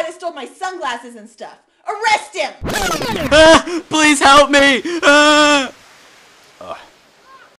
guy that stole my sunglasses and stuff. Arrest him! Ah, please help me! Ah!